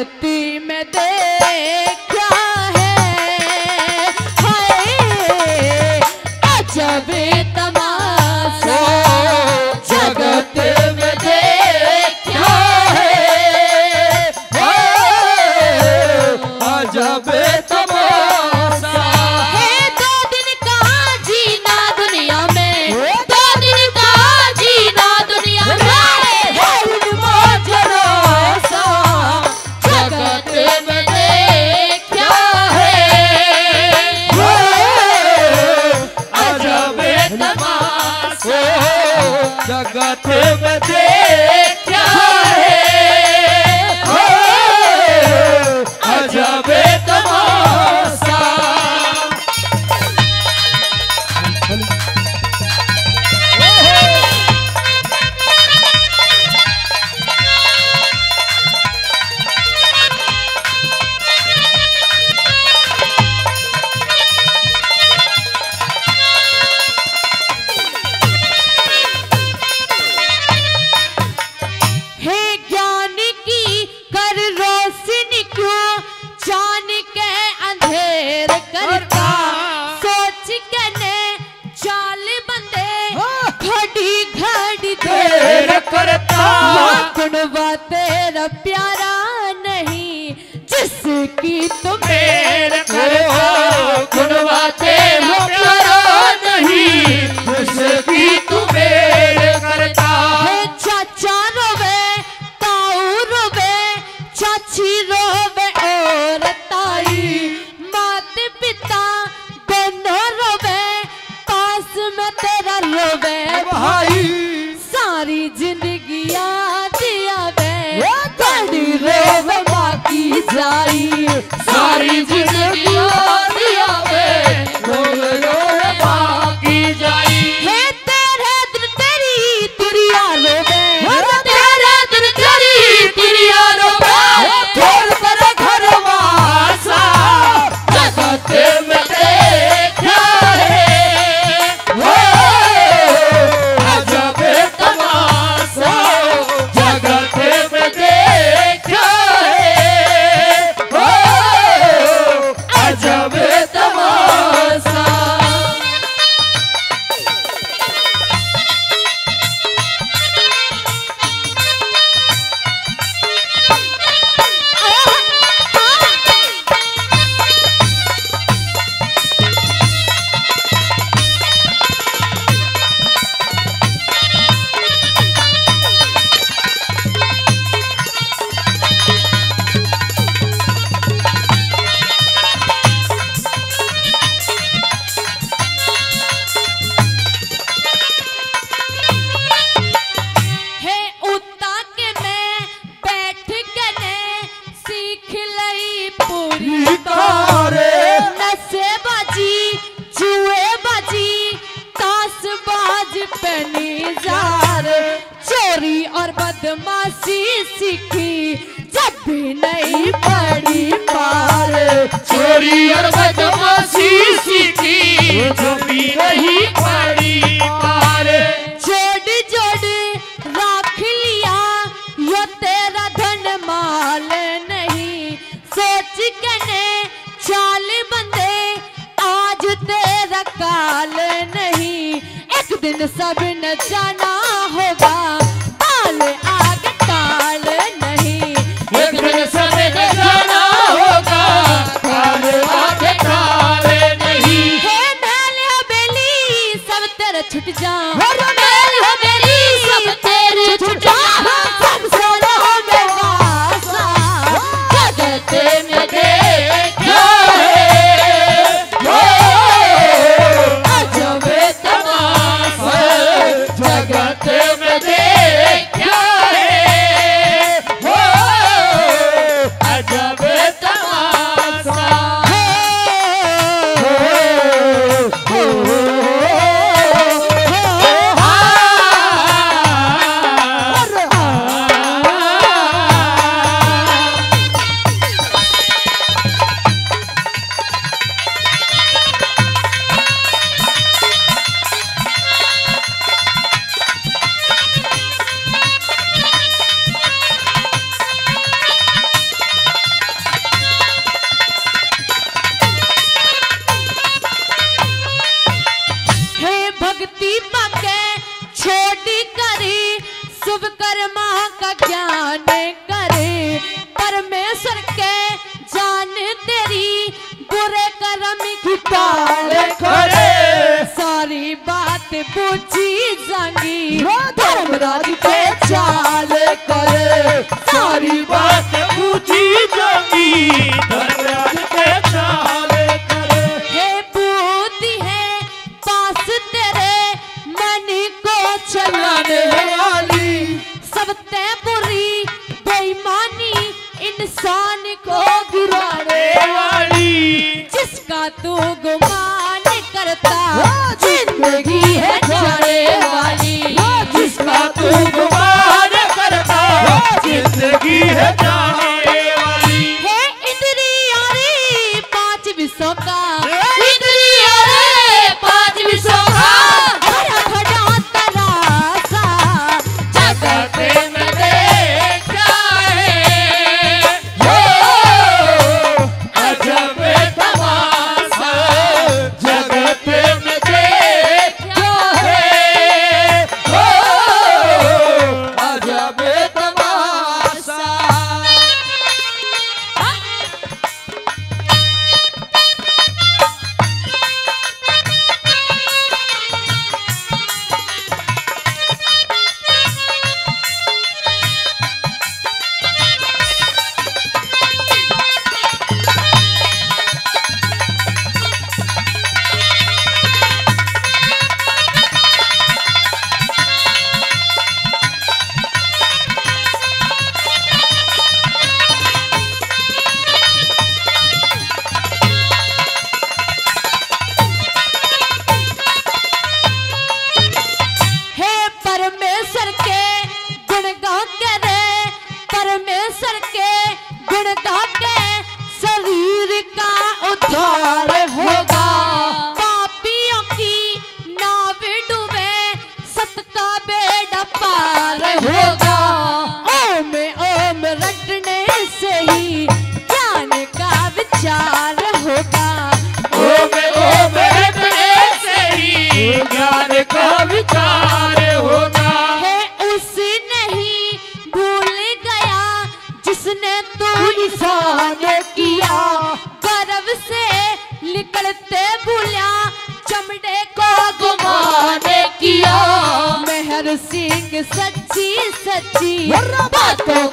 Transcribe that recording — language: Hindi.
भक्ति में देख I got gathe gathe गुणवा तेरा प्यारा नहीं जिसकी तुम्हें सीखी जब भी नहीं पड़ी पार। चोरी और बदमाशी सीखी जब भी नहीं पड़ी पार। जोड़ जोड़ रख लिया यो तेरा धन माल नहीं। सोच के ने चाल बंदे आज तेरा काल नहीं। एक दिन सब न जाना मेरा छुट जा मेरी सब तेरी छुट जा सब शर्म की करे। सारी बात पूछी जागी। धर्मराज पे चाल करे। सारी बात पूछी जागी। धर्मराज पे चाल करे। हे भूत है पास तेरे मन को चलाने वाली। सब ते बुरी बेईमानी इंसान को गिराने वाली। तू गुमा ভোগ सच्ची बातों